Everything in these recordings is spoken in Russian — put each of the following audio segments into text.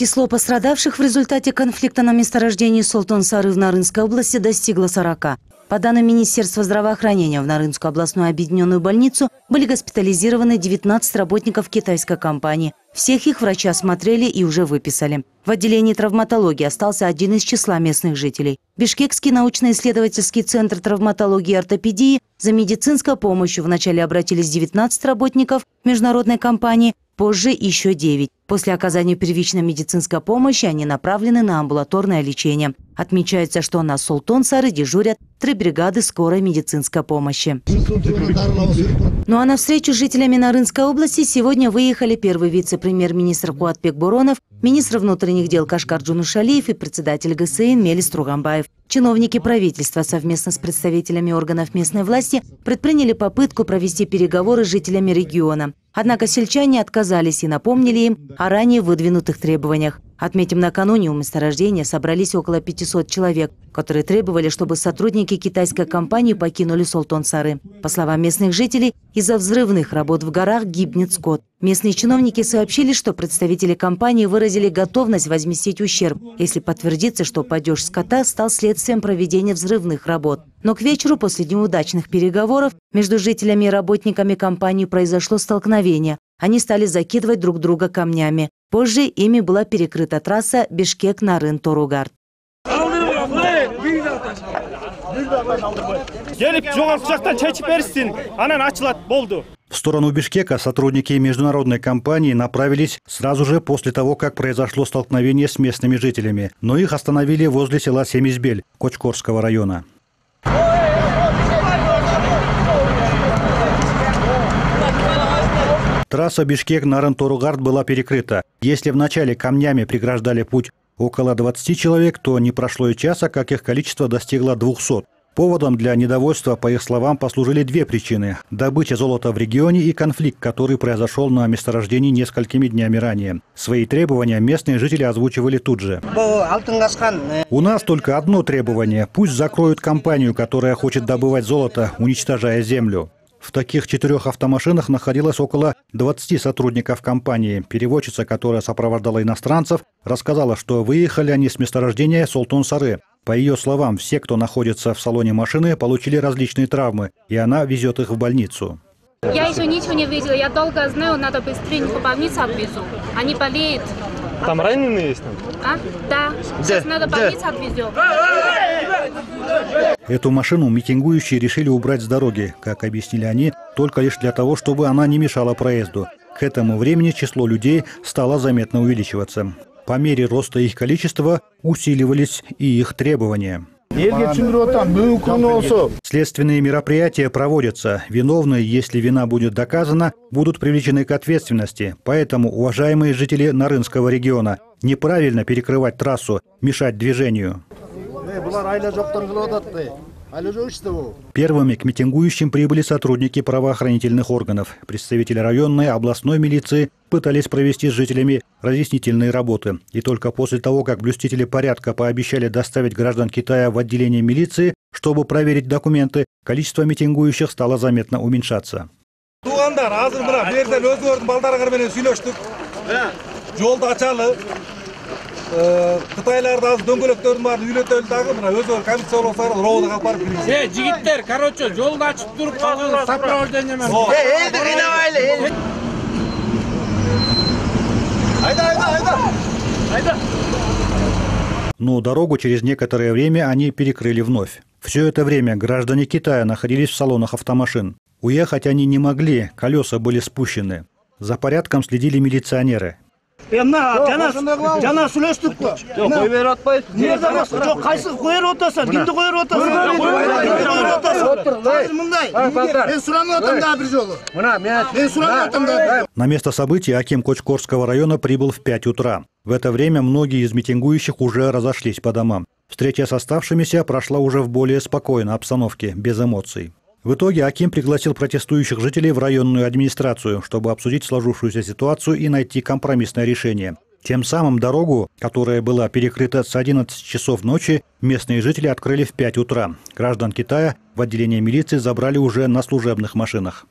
Число пострадавших в результате конфликта на месторождении Солтон-Сары в Нарынской области достигло 40. По данным Министерства здравоохранения, в Нарынскую областную объединенную больницу были госпитализированы 19 работников китайской компании. Всех их врачи осмотрели и уже выписали. В отделении травматологии остался один из числа местных жителей. Бишкекский научно-исследовательский центр травматологии и ортопедии за медицинской помощью вначале обратились 19 работников международной компании, позже еще 9. После оказания первичной медицинской помощи они направлены на амбулаторное лечение. Отмечается, что на Султон-Сары дежурят три бригады скорой медицинской помощи. Ну а на встречу с жителями Нарынской области сегодня выехали первый вице-премьер-министр Куатбек Буронов, министр внутренних дел Кашкар Джунушалиев и председатель ГСИН Мелис Тругамбаев. Чиновники правительства совместно с представителями органов местной власти предприняли попытку провести переговоры с жителями региона. Однако сельчане отказались и напомнили им о ранее выдвинутых требованиях. Отметим, накануне у месторождения собрались около 500 человек, которые требовали, чтобы сотрудники китайской компании покинули Солтон-Сары. По словам местных жителей, из-за взрывных работ в горах гибнет скот. Местные чиновники сообщили, что представители компании выразили готовность возместить ущерб, если подтвердится, что падеж скота стал следствием проведения взрывных работ. Но к вечеру после неудачных переговоров между жителями и работниками компании произошло столкновение. Они стали закидывать друг друга камнями. Позже ими была перекрыта трасса Бишкек-Нарын-Торугард. В сторону Бишкека сотрудники международной компании направились сразу же после того, как произошло столкновение с местными жителями, но их остановили возле села Семизбель Кочкорского района. Трасса Бишкек-Наран-Торугард была перекрыта. Если вначале камнями преграждали путь около 20 человек, то не прошло и часа, как их количество достигло 200. Поводом для недовольства, по их словам, послужили две причины – добыча золота в регионе и конфликт, который произошел на месторождении несколькими днями ранее. Свои требования местные жители озвучивали тут же. У нас только одно требование – пусть закроют компанию, которая хочет добывать золото, уничтожая землю. В таких четырех автомашинах находилось около 20 сотрудников компании. Переводчица, которая сопровождала иностранцев, рассказала, что выехали они с месторождения Солтон-Сары. По ее словам, все, кто находится в салоне машины, получили различные травмы, и она везет их в больницу. Я еще ничего не видела. Я долго знаю, надо быстренько в больницу отвезу. Они болеют. Там раненые есть? Там? А? Да. Сейчас надо в больницу отвезем. Эту машину митингующие решили убрать с дороги, как объяснили они, только лишь для того, чтобы она не мешала проезду. К этому времени число людей стало заметно увеличиваться. По мере роста их количества усиливались и их требования. Следственные мероприятия проводятся. Виновные, если вина будет доказана, будут привлечены к ответственности. Поэтому, уважаемые жители Нарынского региона, неправильно перекрывать трассу, мешать движению. Первыми к митингующим прибыли сотрудники правоохранительных органов. Представители районной, областной милиции пытались провести с жителями разъяснительные работы. И только после того, как блюстители порядка пообещали доставить граждан Китая в отделение милиции, чтобы проверить документы, количество митингующих стало заметно уменьшаться. Қытайларды азыр дөңгөлектердің барын үйлетелі дағы мына өздері комиссия болсаңыз ровдыға алып барып кіргізсін. Е, жігіттер, короче, жолды ашып тұрып қалған сопровождениемен. Елді қинамайлы, елді. Айда, айда, айда. Айда. Но дорогу через некоторое время они перекрыли вновь. Все это время граждане Китая находились в салонах автомашин. Уехать они не могли, колеса были спущены. За порядком следили милиционеры. мына жаңа жаңа сүйлөштүк қой жоқ қой беріп атпайсыз жоқ қайсы қойып отырсың кімді қойып отырсың қойып отырсың қазір мындай мен сұранып жатырмын да бір жолы мына мен сұранып жатырмын да На место событий Аким Кочкорского района прибыл в 5 утра. В это время многие из митингующих уже разошлись по домам. Встреча с оставшимися прошла уже в более спокойной обстановке, без эмоций. В итоге Аким пригласил протестующих жителей в районную администрацию, чтобы обсудить сложившуюся ситуацию и найти компромиссное решение. Тем самым дорогу, которая была перекрыта с 11 часов ночи, местные жители открыли в 5 утра. Граждан Китая в отделение милиции забрали уже на служебных машинах.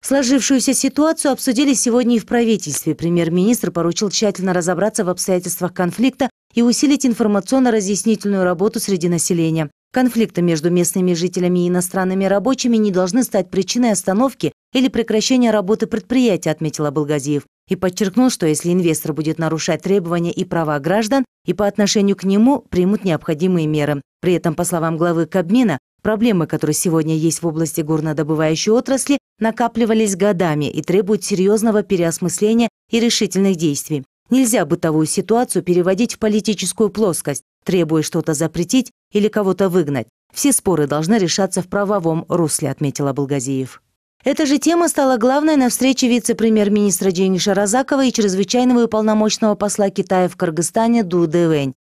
Сложившуюся ситуацию обсудили сегодня и в правительстве. Премьер-министр поручил тщательно разобраться в обстоятельствах конфликта и усилить информационно-разъяснительную работу среди населения. Конфликты между местными жителями и иностранными рабочими не должны стать причиной остановки или прекращения работы предприятия, отметил Абылгазиев. И подчеркнул, что если инвестор будет нарушать требования и права граждан, и по отношению к нему примут необходимые меры. При этом, по словам главы Кабмина, проблемы, которые сегодня есть в области горнодобывающей отрасли, накапливались годами и требуют серьезного переосмысления и решительных действий. Нельзя бытовую ситуацию переводить в политическую плоскость, требуя что-то запретить или кого-то выгнать. Все споры должны решаться в правовом русле, отметил Абылгазиев. Эта же тема стала главной на встрече вице-премьер-министра Джениша Разакова и чрезвычайного уполномоченного посла Китая в Кыргызстане Ду Дэвэнь.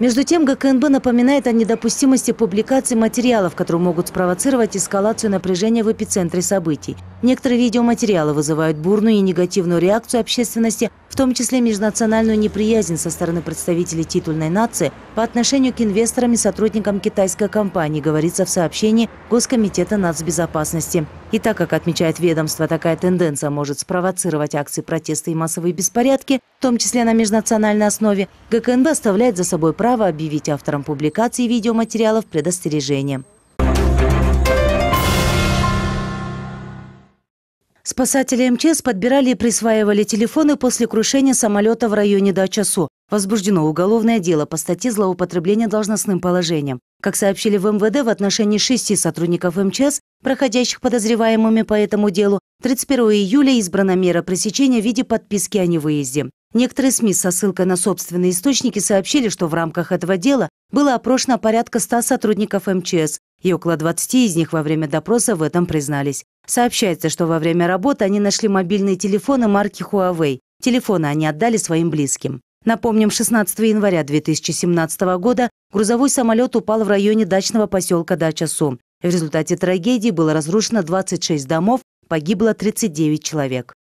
Между тем, ГКНБ напоминает о недопустимости публикации материалов, которые могут спровоцировать эскалацию напряжения в эпицентре событий. Некоторые видеоматериалы вызывают бурную и негативную реакцию общественности, в том числе межнациональную неприязнь со стороны представителей титульной нации по отношению к инвесторам и сотрудникам китайской компании, говорится в сообщении Госкомитета нацбезопасности. И так как отмечает ведомство, такая тенденция может спровоцировать акции протеста и массовые беспорядки, в том числе на межнациональной основе, ГКНБ оставляет за собой право объявить авторам публикации видеоматериалов предостережение. Спасатели МЧС подбирали и присваивали телефоны после крушения самолета в районе Дача-Су. Возбуждено уголовное дело по статье злоупотребления должностным положением. Как сообщили в МВД, в отношении шести сотрудников МЧС, проходящих подозреваемыми по этому делу, 31 июля избрана мера пресечения в виде подписки о невыезде. Некоторые СМИ со ссылкой на собственные источники сообщили, что в рамках этого дела было опрошено порядка 100 сотрудников МЧС, и около 20 из них во время допроса в этом признались. Сообщается, что во время работы они нашли мобильные телефоны марки Huawei. Телефоны они отдали своим близким. Напомним, 16 января 2017 года грузовой самолет упал в районе дачного поселка Дача-Су. В результате трагедии было разрушено 26 домов, погибло 39 человек.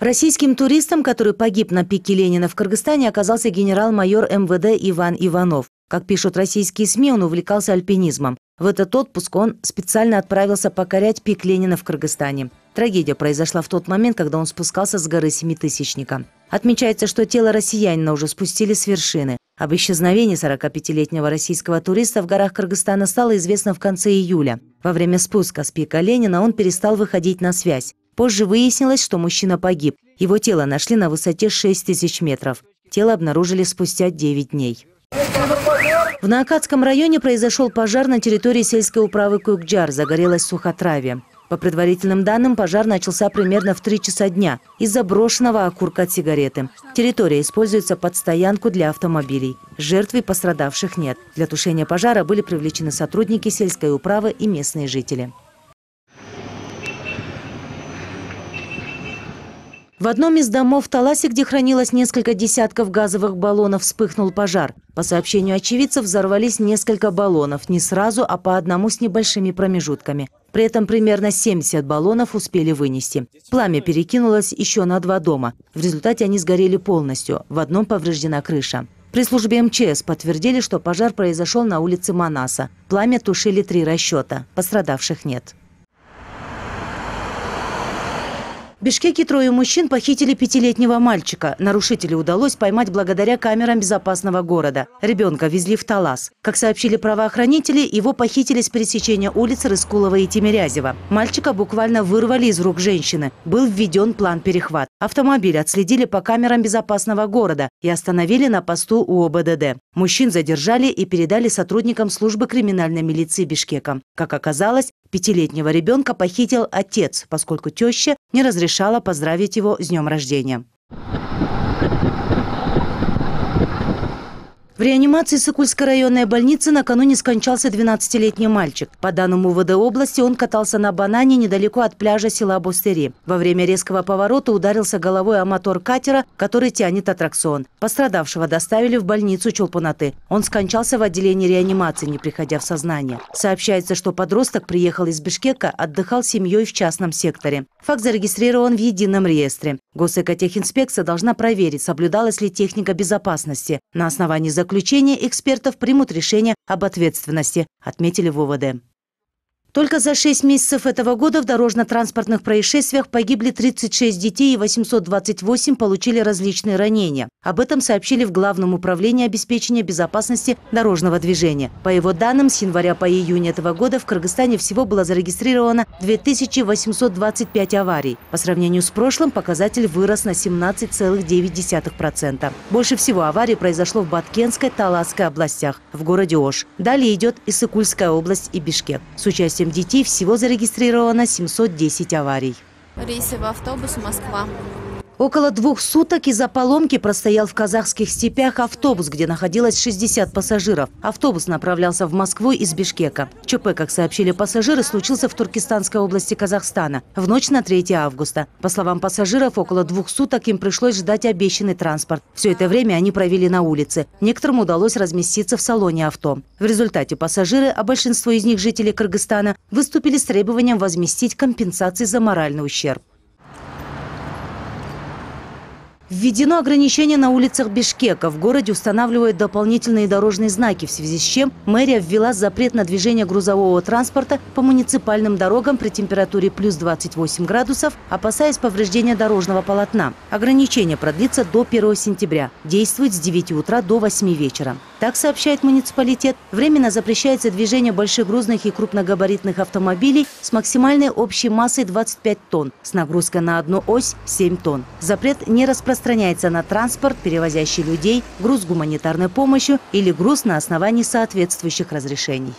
Российским туристом, который погиб на пике Ленина в Кыргызстане, оказался генерал-майор МВД Иван Иванов. Как пишут российские СМИ, он увлекался альпинизмом. В этот отпуск он специально отправился покорять пик Ленина в Кыргызстане. Трагедия произошла в тот момент, когда он спускался с горы Семитысячника. Отмечается, что тело россиянина уже спустили с вершины. Об исчезновении 45-летнего российского туриста в горах Кыргызстана стало известно в конце июля. Во время спуска с пика Ленина он перестал выходить на связь. Позже выяснилось, что мужчина погиб. Его тело нашли на высоте 6 тысяч метров. Тело обнаружили спустя 9 дней. В Наакатском районе произошел пожар на территории сельской управы Куйкджар. Загорелось сухотравие. По предварительным данным, пожар начался примерно в 3 часа дня из-за брошенного окурка от сигареты. Территория используется под стоянку для автомобилей. Жертв и пострадавших нет. Для тушения пожара были привлечены сотрудники сельской управы и местные жители. В одном из домов в Таласе, где хранилось несколько десятков газовых баллонов, вспыхнул пожар. По сообщению очевидцев, взорвались несколько баллонов, не сразу, а по одному с небольшими промежутками. При этом примерно 70 баллонов успели вынести. Пламя перекинулось еще на два дома. В результате они сгорели полностью. В одном повреждена крыша. При службе МЧС подтвердили, что пожар произошел на улице Манаса. Пламя тушили три расчета. Пострадавших нет. Бишкеке трое мужчин похитили пятилетнего мальчика. Нарушителей удалось поймать благодаря камерам безопасного города. Ребенка везли в Талас. Как сообщили правоохранители, его похитили с пересечения улиц Рыскулова и Тимирязева. Мальчика буквально вырвали из рук женщины. Был введен план перехват. Автомобиль отследили по камерам безопасного города и остановили на посту у ОБДД. Мужчин задержали и передали сотрудникам службы криминальной милиции Бишкека. Как оказалось, пятилетнего ребенка похитил отец, поскольку теща не разрешала поздравить его с днем рождения. В реанимации Сокульской районной больницы накануне скончался 12-летний мальчик. По данным УВД области, он катался на банане недалеко от пляжа села Бустери. Во время резкого поворота ударился головой о мотор катера, который тянет аттракцион. Пострадавшего доставили в больницу Чулпунаты. Он скончался в отделении реанимации, не приходя в сознание. Сообщается, что подросток приехал из Бишкека, отдыхал с семьей в частном секторе. Факт зарегистрирован в едином реестре. Госэкотехинспекция должна проверить, соблюдалась ли техника безопасности. На основании заключения экспертов примут решение об ответственности, отметили в ОВД. Только за 6 месяцев этого года в дорожно-транспортных происшествиях погибли 36 детей и 828 получили различные ранения. Об этом сообщили в Главном управлении обеспечения безопасности дорожного движения. По его данным, с января по июнь этого года в Кыргызстане всего было зарегистрировано 2825 аварий. По сравнению с прошлым показатель вырос на 17,9%. Больше всего аварий произошло в Баткенской, Таласской областях, в городе Ош. Далее идет Иссыкульская область и Бишкек. С участием детей всего зарегистрировано 710 аварий. Рейсовый автобус Москва. Около двух суток из-за поломки простоял в казахских степях автобус, где находилось 60 пассажиров. Автобус направлялся в Москву из Бишкека. ЧП, как сообщили пассажиры, случился в Туркестанской области Казахстана в ночь на 3 августа. По словам пассажиров, около двух суток им пришлось ждать обещанный транспорт. Все это время они провели на улице. Некоторым удалось разместиться в салоне авто. В результате пассажиры, а большинство из них жители Кыргызстана, выступили с требованием возместить компенсации за моральный ущерб. Введено ограничение на улицах Бишкека. В городе устанавливают дополнительные дорожные знаки, в связи с чем мэрия ввела запрет на движение грузового транспорта по муниципальным дорогам при температуре плюс 28 градусов, опасаясь повреждения дорожного полотна. Ограничение продлится до 1 сентября. Действует с 9 утра до 8 вечера. Так сообщает муниципалитет, временно запрещается движение больших грузных и крупногабаритных автомобилей с максимальной общей массой 25 тонн, с нагрузкой на одну ось 7 тонн. Запрет не распространяется на транспорт, перевозящий людей, груз гуманитарной помощью или груз на основании соответствующих разрешений.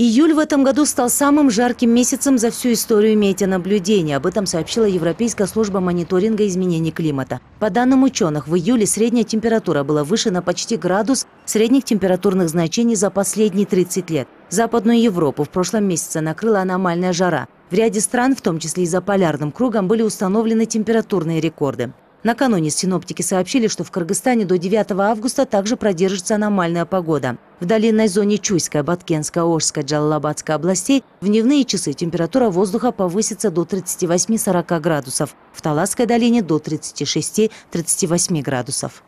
Июль в этом году стал самым жарким месяцем за всю историю метеонаблюдения. Об этом сообщила Европейская служба мониторинга изменений климата. По данным ученых, в июле средняя температура была выше на почти градус средних температурных значений за последние 30 лет. Западную Европу в прошлом месяце накрыла аномальная жара. В ряде стран, в том числе и за полярным кругом, были установлены температурные рекорды. Накануне синоптики сообщили, что в Кыргызстане до 9 августа также продержится аномальная погода. В долинной зоне Чуйской, Баткенской, Ожской, Джалалабадской областей в дневные часы температура воздуха повысится до 38-40 градусов, в Таласской долине до 36-38 градусов.